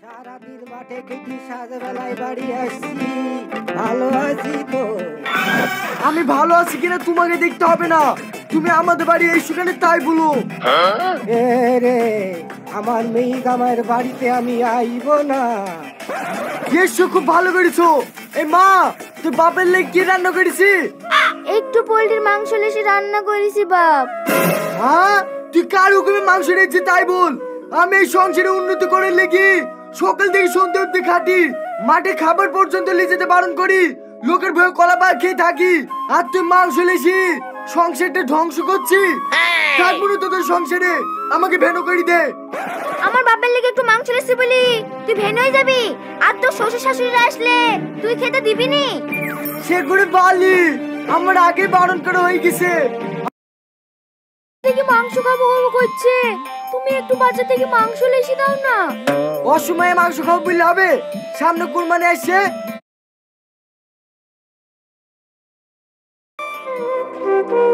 সারাদিন মাঠে খেটি সাজবেলায় বাড়ি আসছি। ভালো আছি তো। আমি ভালো আছি কিনা তোমাকে দেখতে হবে না। তুমি আমাদের বাড়ি এই সেখানে তাই বলো। এ রে আমার মেয়ে আমার বাড়িতে আমি আইব না। এসো খুব ভালো করেছ। এই মা তুই বাপের লেগ কি রান্না করেছি? একটু পোল্ট্রির মাংস লেসে রান্না করেছি বাপ। হ্যাঁ তুই কার হুকুমে মাংস রেখেছি তাই বল। আমি এই সংসারে উন্নতি করে লেগি সকাল থেকে সন্ধ্যে অব্দি খাটি মাঠে খাবার পর্যন্ত নিয়ে যেতে বারণ করি লোকের ভয়ে কলা বার খেয়ে থাকি আর তুই মাংস লেসি সংসারটা ধ্বংস করছি। থাকব না তোদের সংসারে আমাকে ভেনো করে দে। আমার বাপের লেগে একটু মাংস লেসি বলি তুই ভেন হয়ে যাবি আর তোর শ্বশুর শাশুড়িরা আসলে তুই খেতে দিবি নি? সে করে বালি আমার আগে বারণ করা হয়ে গেছে। মাংস খাব করছে। তুমি একটু বাজার থেকে মাংস লেসি দাও না। অসময়ে মাংস খাওয়া বললে হবে। সামনে কুরবানি আসছে। Thank you.